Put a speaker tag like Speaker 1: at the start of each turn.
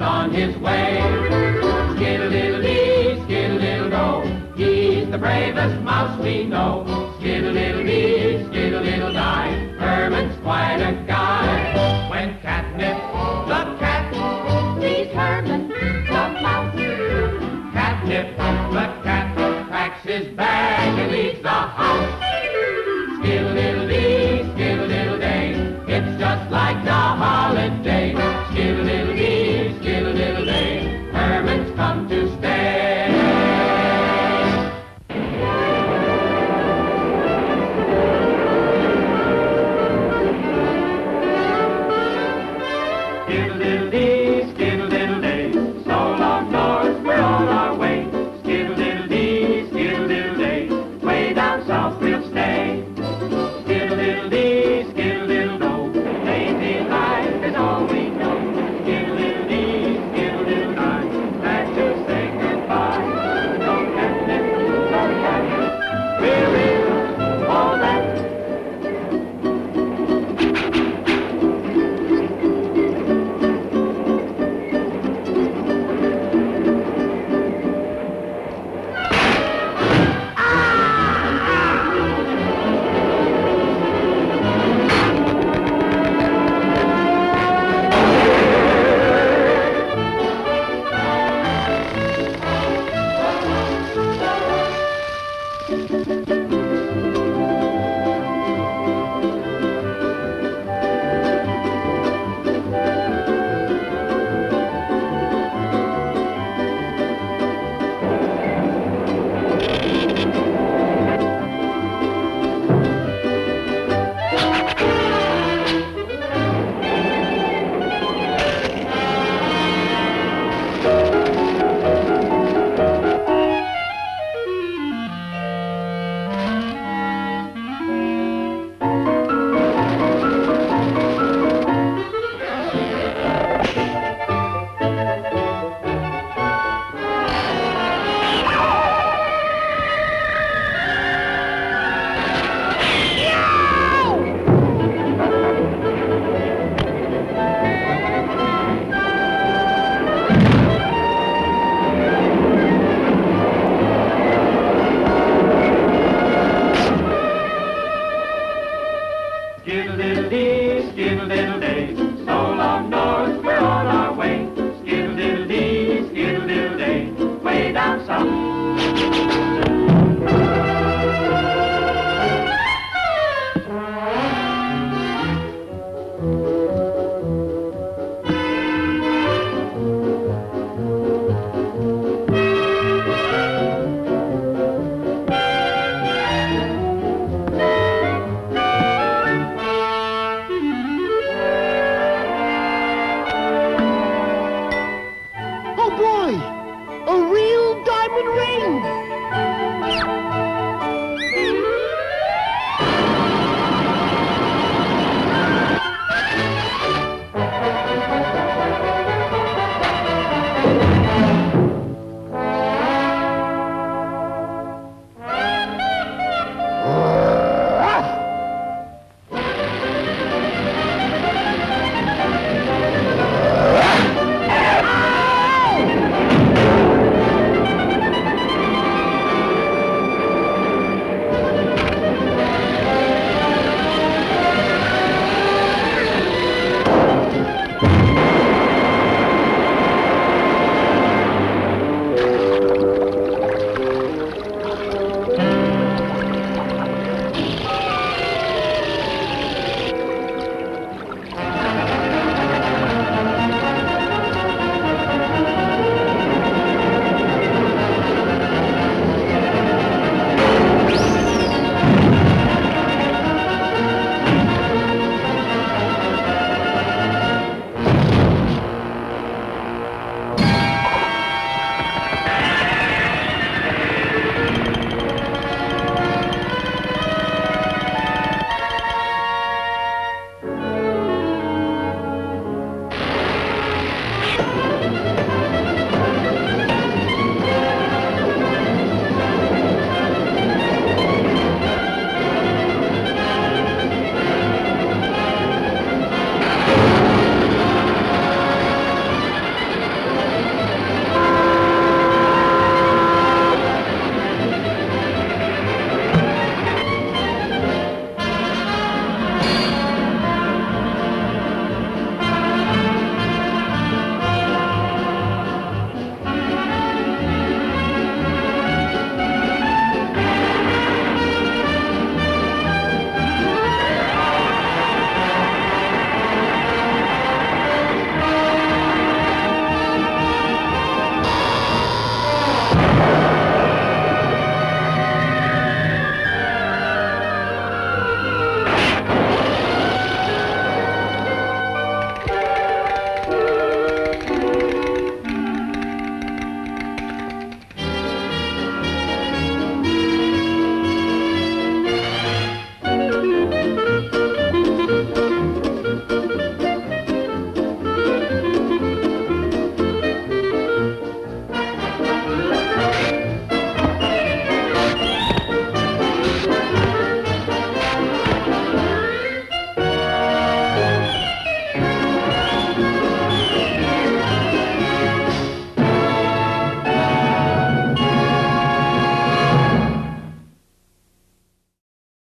Speaker 1: On his way. Skiddle-diddle-dee, skiddle-diddle-do. He's the bravest mouse we know. Skiddle-diddle-dee, skiddle-diddle-die. Herman's quite a
Speaker 2: sorry